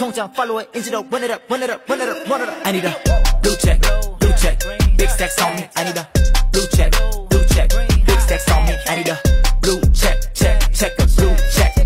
Tongtown, follow it, into up, run it up, run it up, run it up, run it up. I need a blue check, blue check, big stacks on me. I need a blue check, blue check, big stacks on me. I need a blue check, check, check a blue check.